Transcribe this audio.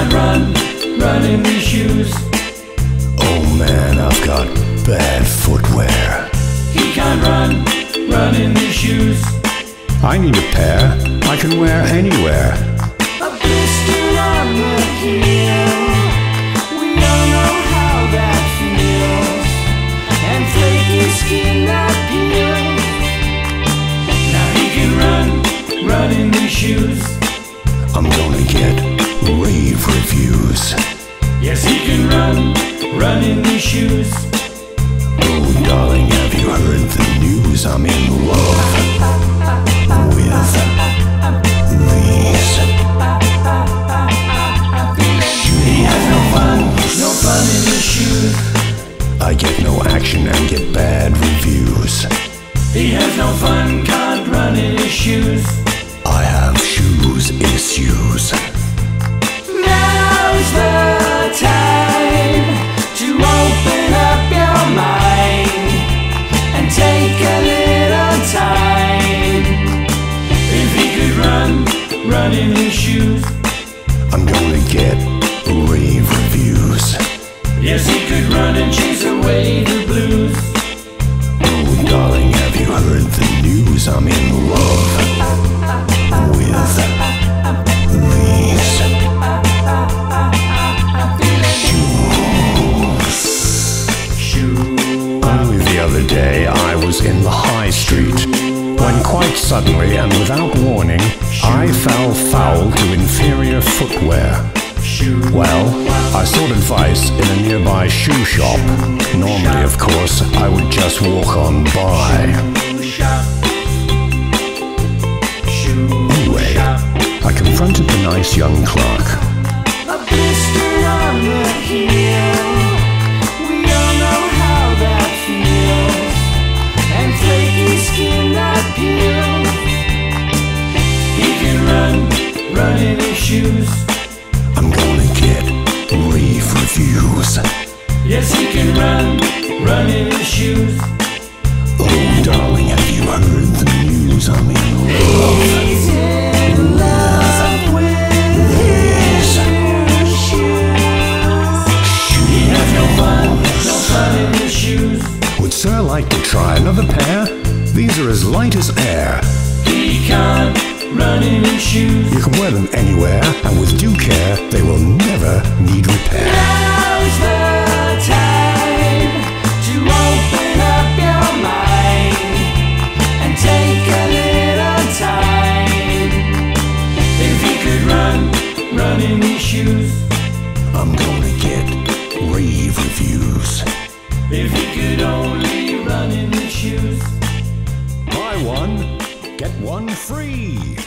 He can't run, run in these shoes. Oh man, I've got bad footwear. He can't run, run in these shoes. I need a pair I can wear anywhere. A blister on the heel. We all know how that feels. And flaky skin that peels. Now he can run, run in these shoes. I'm gonna get rave reviews. Yes, he can run, run in these shoes. Oh, darling, have you heard the news? I'm in love with these He has no fun, no fun in his shoes. I get no action and get bad reviews. He has no fun, can't run in his shoes. Yes, he could run and chase away the blues. Oh, darling, have you heard the news? I'm in love with these Shoe. Only the other day I was in the high street when quite suddenly and without warning I fell foul to inferior footwear. Well, I sought advice in a nearby shoe shop. Normally, of course, I would just walk on by. Anyway, I confronted the nice young clerk. Reviews. Yes, he can run, run in his shoes. Oh, darling, have you heard the news? I'm in love. He's in love with his new shoes. He has no fun, no fun in his shoes. Would sir like to try another pair? These are as light as air. He can't run in his shoes. You can wear them anywhere, and with due care, they will never need repair. I'm gonna get rave reviews. If he could only run in his shoes. Buy one, get one free.